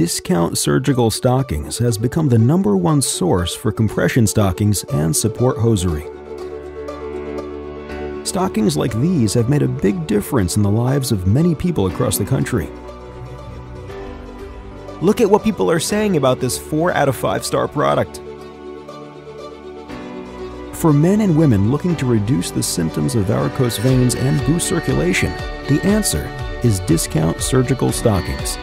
Discount Surgical Stockings has become the number one source for compression stockings and support hosiery. Stockings like these have made a big difference in the lives of many people across the country. Look at what people are saying about this 4 out of 5 star product. For men and women looking to reduce the symptoms of varicose veins and boost circulation, the answer is Discount Surgical Stockings.